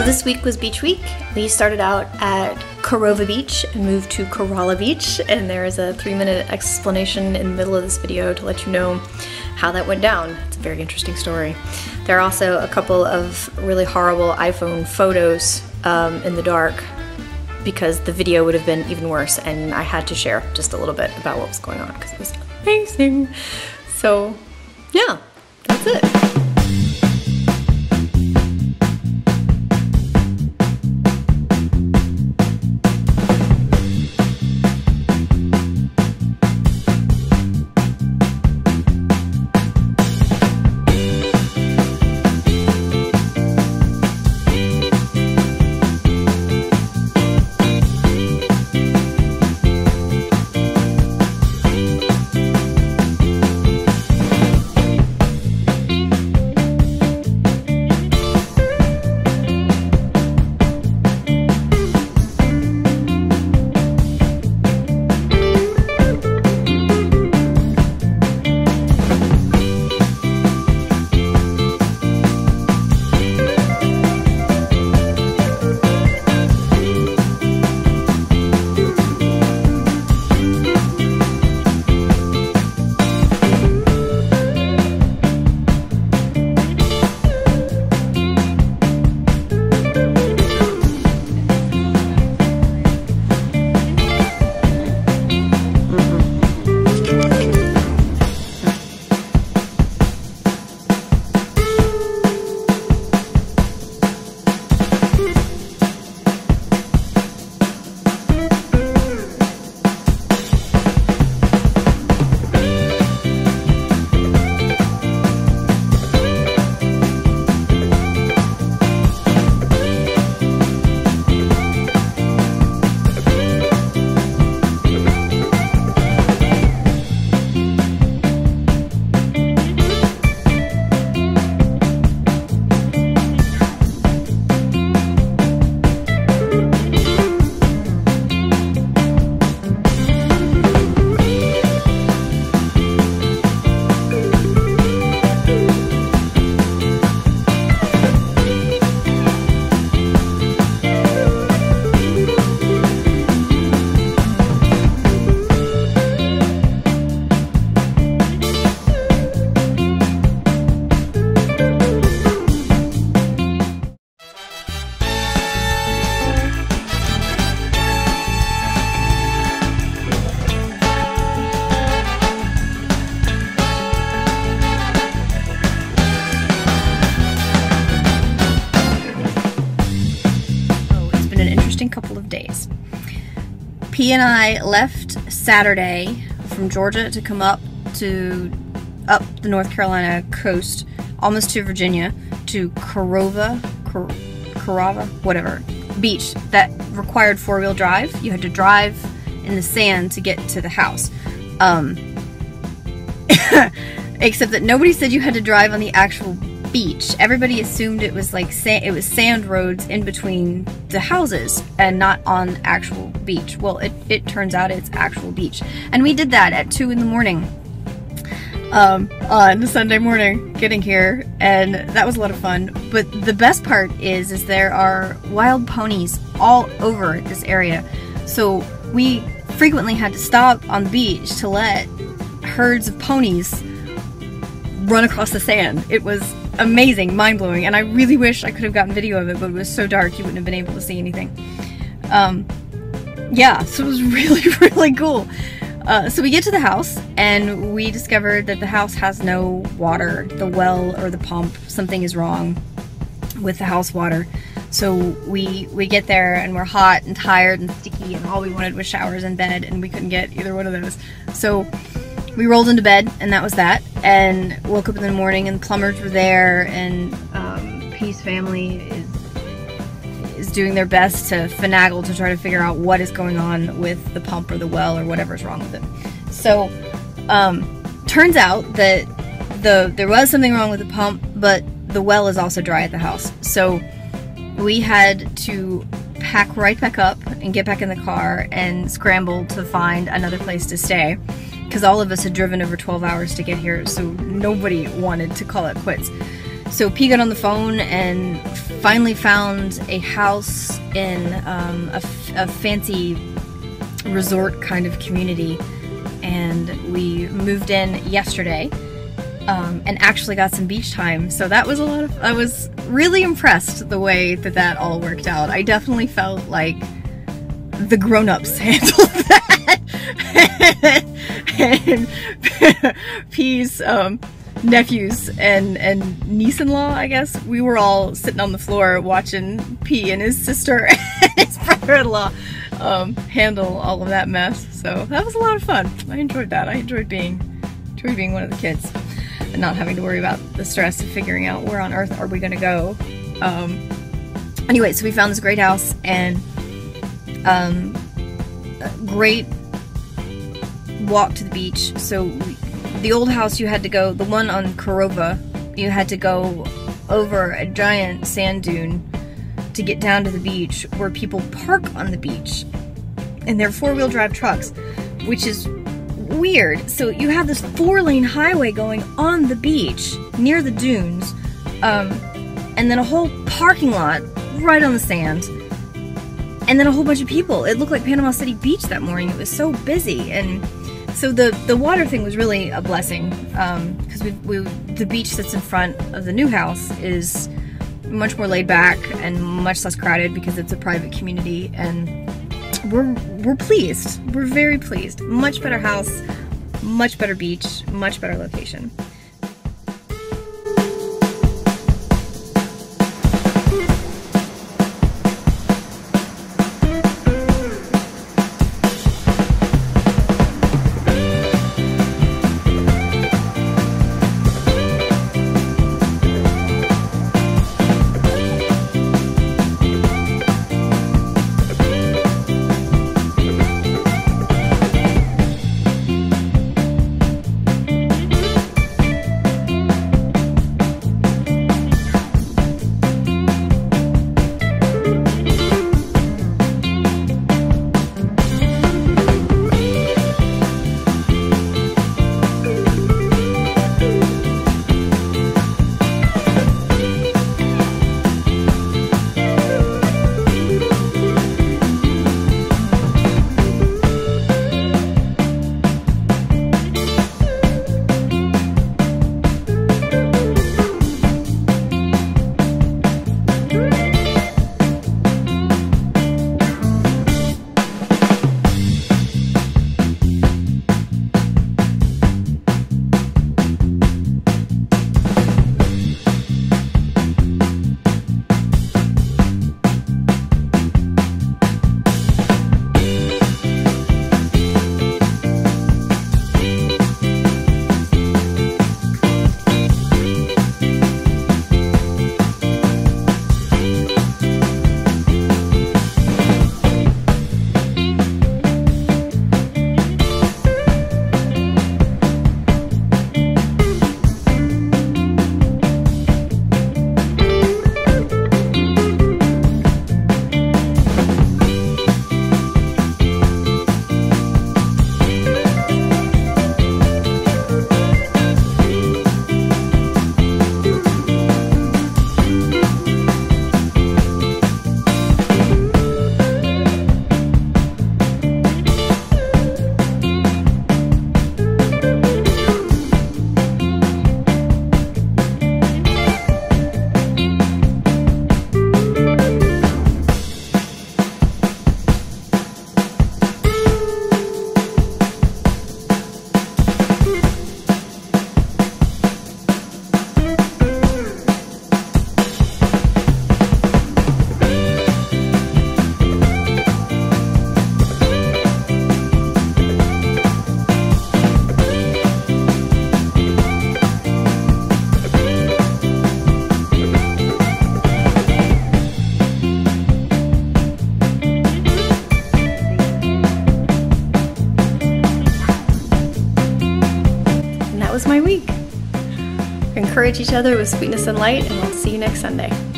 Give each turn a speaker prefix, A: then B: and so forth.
A: So this week was beach week. We started out at Carova Beach and moved to Corolla Beach, and there is a three minute explanation in the middle of this video to let you know how that went down. It's a very interesting story. There are also a couple of really horrible iPhone photos um, in the dark because the video would have been even worse, and I had to share just a little bit about what was going on because it was amazing. So, yeah, that's it. Couple of days. P and I left Saturday from Georgia to come up to up the North Carolina coast, almost to Virginia, to Carova, Carova, whatever, beach that required four-wheel drive. You had to drive in the sand to get to the house. Um, except that nobody said you had to drive on the actual beach. Everybody assumed it was like sa- it was sand roads in between the houses and not on actual beach. Well, it, it turns out it's actual beach. And we did that at 2 in the morning um, on Sunday morning getting here and that was a lot of fun. But the best part is is there are wild ponies all over this area. So we frequently had to stop on the beach to let herds of ponies run across the sand. It was amazing, mind blowing, and I really wish I could have gotten video of it, but it was so dark you wouldn't have been able to see anything. Um, yeah, so it was really, really cool. Uh, so we get to the house and we discovered that the house has no water, the well or the pump, something is wrong with the house water. So we we get there and we're hot and tired and sticky and all we wanted was showers and bed and we couldn't get either one of those. So we rolled into bed and that was that and woke up in the morning and the plumbers were there and um, Peace family is is doing their best to finagle to try to figure out what is going on with the pump or the well or whatever's wrong with it. So um, turns out that the there was something wrong with the pump, but the well is also dry at the house. So we had to pack right back up and get back in the car and scramble to find another place to stay because all of us had driven over 12 hours to get here, so nobody wanted to call it quits. so P got on the phone and finally found a house in um, a, fancy resort kind of community, and we moved in yesterday. Um, and actually got some beach time. So that was a lot of. I was really impressed the way that that all worked out. I definitely felt like the grown-ups handled that. and P's um, nephews and and niece-in-law, I guess, we were all sitting on the floor watching P and his sister and his brother-in-law um, handle all of that mess. So that was a lot of fun. I enjoyed that. I enjoyed being enjoyed being one of the kids and not having to worry about the stress of figuring out where on earth are we going to go. Um, anyway, so we found this great house and um, great walk to the beach. So the old house you had to go, the one on Carova, you had to go over a giant sand dune to get down to the beach where people park on the beach. And they're four wheel drive trucks, which is weird. So you have this four lane highway going on the beach near the dunes, um, and then a whole parking lot right on the sand. And then a whole bunch of people. It looked like Panama City Beach that morning. It was so busy, and so the the water thing was really a blessing because um, we, the beach that's in front of the new house is much more laid back and much less crowded because it's a private community and we're we're pleased. We're very pleased. Much better house, much better beach, much better location. Encourage each other with sweetness and light, and we'll see you next Sunday.